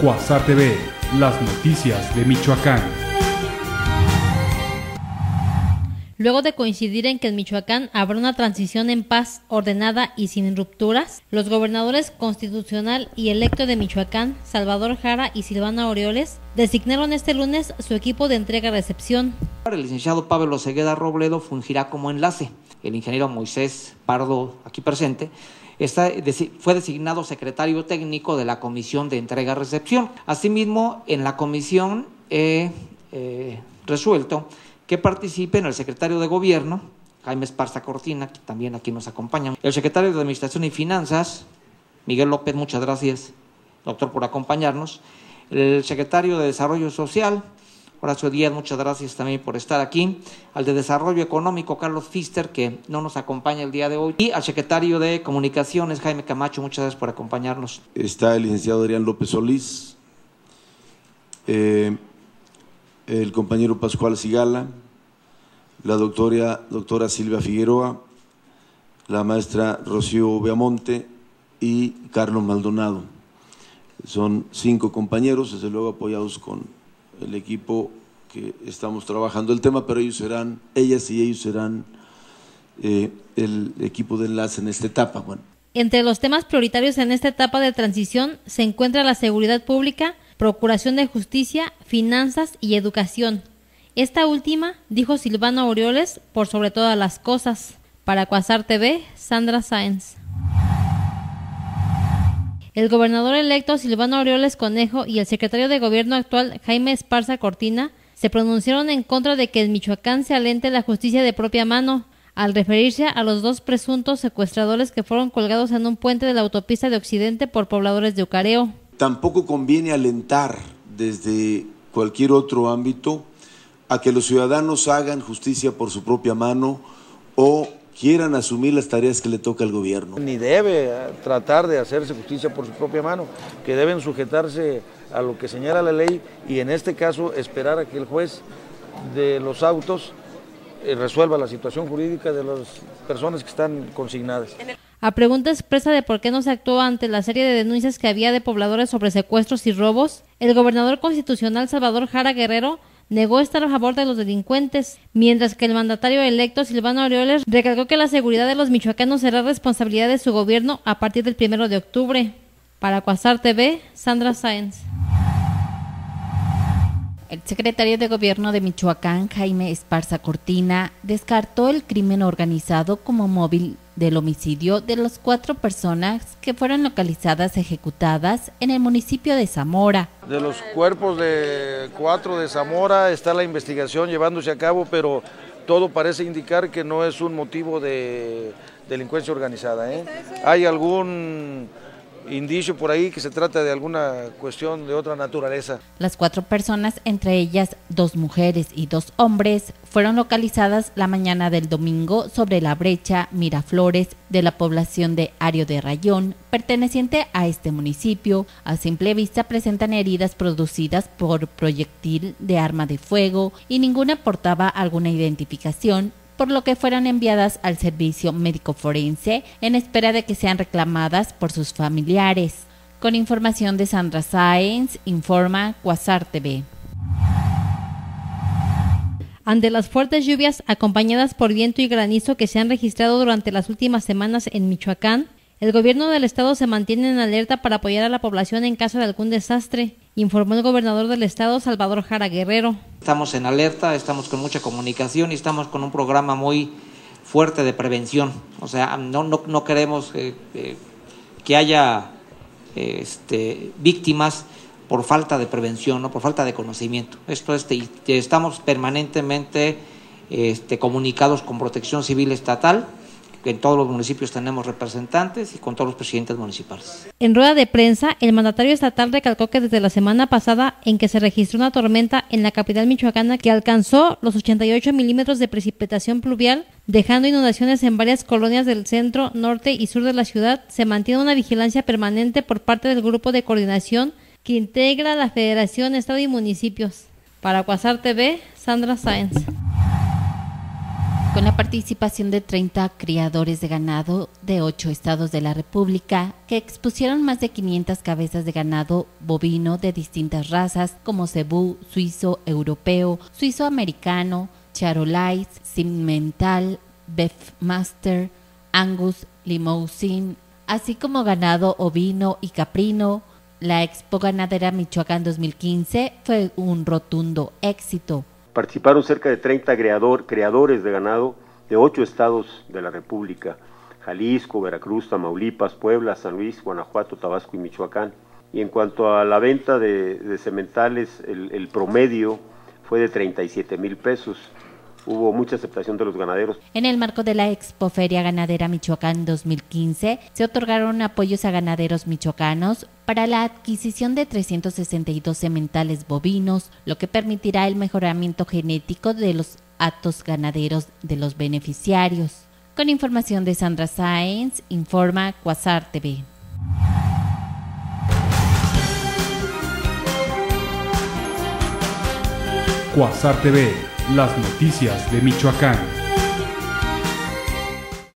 Cuasar TV, las noticias de Michoacán. Luego de coincidir en que en Michoacán habrá una transición en paz, ordenada y sin rupturas, los gobernadores constitucional y electo de Michoacán, Salvador Jara y Silvana Orioles, designaron este lunes su equipo de entrega-recepción. El licenciado Pablo Segueda Robledo fungirá como enlace. El ingeniero Moisés Pardo, aquí presente, Fue designado secretario técnico de la Comisión de Entrega-Recepción. Asimismo, en la comisión he eh, resuelto que participen el secretario de Gobierno, Jaime Esparza Cortina, que también aquí nos acompaña, el secretario de Administración y Finanzas, Miguel López, muchas gracias, doctor, por acompañarnos, el secretario de Desarrollo Social, Horacio Díaz, muchas gracias también por estar aquí. Al de Desarrollo Económico, Carlos Fister, que no nos acompaña el día de hoy. Y al secretario de Comunicaciones, Jaime Camacho, muchas gracias por acompañarnos. Está el licenciado Adrián López Solís, eh, el compañero Pascual Sigala, la doctora, doctora Silvia Figueroa, la maestra Rocío Beamonte y Carlos Maldonado. Son cinco compañeros, desde luego apoyados con el equipo que estamos trabajando el tema, pero ellos serán, ellas y ellos serán eh, el equipo de enlace en esta etapa. Bueno. Entre los temas prioritarios en esta etapa de transición se encuentra la seguridad pública, procuración de justicia, finanzas y educación. Esta última, dijo Silvano Orioles, por sobre todas las cosas. Para Cuasar TV, Sandra Sáenz. El gobernador electo Silvano Orioles Conejo y el secretario de gobierno actual Jaime Esparza Cortina se pronunciaron en contra de que en Michoacán se alente la justicia de propia mano, al referirse a los dos presuntos secuestradores que fueron colgados en un puente de la autopista de Occidente por pobladores de Ucareo. Tampoco conviene alentar desde cualquier otro ámbito a que los ciudadanos hagan justicia por su propia mano o quieran asumir las tareas que le toca al gobierno. Ni debe eh, tratar de hacerse justicia por su propia mano, que deben sujetarse a lo que señala la ley y en este caso esperar a que el juez de los autos eh, resuelva la situación jurídica de las personas que están consignadas. A pregunta expresa de por qué no se actuó ante la serie de denuncias que había de pobladores sobre secuestros y robos, el gobernador constitucional Salvador Jara Guerrero negó estar a favor de los delincuentes, mientras que el mandatario electo Silvano Aureoles recalcó que la seguridad de los michoacanos será responsabilidad de su gobierno a partir del primero de octubre. Para Cuasar TV, Sandra Sáenz. El secretario de Gobierno de Michoacán, Jaime Esparza Cortina, descartó el crimen organizado como móvil del homicidio de las cuatro personas que fueron localizadas ejecutadas en el municipio de Zamora. De los cuerpos de cuatro de Zamora está la investigación llevándose a cabo, pero todo parece indicar que no es un motivo de delincuencia organizada. ¿eh? Hay algún indicio por ahí que se trata de alguna cuestión de otra naturaleza. Las cuatro personas, entre ellas dos mujeres y dos hombres, fueron localizadas la mañana del domingo sobre la brecha Miraflores de la población de Ario de Rayón, perteneciente a este municipio. A simple vista presentan heridas producidas por proyectil de arma de fuego y ninguna portaba alguna identificación por lo que fueron enviadas al servicio médico forense en espera de que sean reclamadas por sus familiares. Con información de Sandra Sáenz, informa Cuasar TV. Ante las fuertes lluvias acompañadas por viento y granizo que se han registrado durante las últimas semanas en Michoacán, el gobierno del estado se mantiene en alerta para apoyar a la población en caso de algún desastre, informó el gobernador del estado, Salvador Jara Guerrero. Estamos en alerta, estamos con mucha comunicación y estamos con un programa muy fuerte de prevención. O sea, no, no, queremos eh, eh, que haya este, víctimas por falta de prevención, ¿no? por falta de conocimiento. Esto es, estamos permanentemente este, comunicados con Protección Civil Estatal en todos los municipios tenemos representantes y con todos los presidentes municipales. En rueda de prensa, el mandatario estatal recalcó que desde la semana pasada en que se registró una tormenta en la capital michoacana que alcanzó los 88 milímetros de precipitación pluvial, dejando inundaciones en varias colonias del centro, norte y sur de la ciudad, se mantiene una vigilancia permanente por parte del grupo de coordinación que integra la Federación Estado y Municipios. Para Cuasar TV, Sandra Sáenz. Con la participación de 30 criadores de ganado de ocho estados de la República, que expusieron más de 500 cabezas de ganado bovino de distintas razas como cebú, suizo, europeo, suizo americano, charolais, cimental, beefmaster, angus, limousin, así como ganado ovino y caprino. La Expo Ganadera Michoacán 2015 fue un rotundo éxito. Participaron cerca de 30 creadores de ganado de ocho estados de la República, Jalisco, Veracruz, Tamaulipas, Puebla, San Luis, Guanajuato, Tabasco y Michoacán. Y en cuanto a la venta de, sementales, el, el promedio fue de 37 mil pesos hubo mucha aceptación de los ganaderos. En el marco de la Expoferia Ganadera Michoacán 2015, se otorgaron apoyos a ganaderos michoacanos para la adquisición de 362 sementales bovinos, lo que permitirá el mejoramiento genético de los atos ganaderos de los beneficiarios. Con información de Sandra Sáenz, informa Quasar TV. Quasar TV las noticias de Michoacán.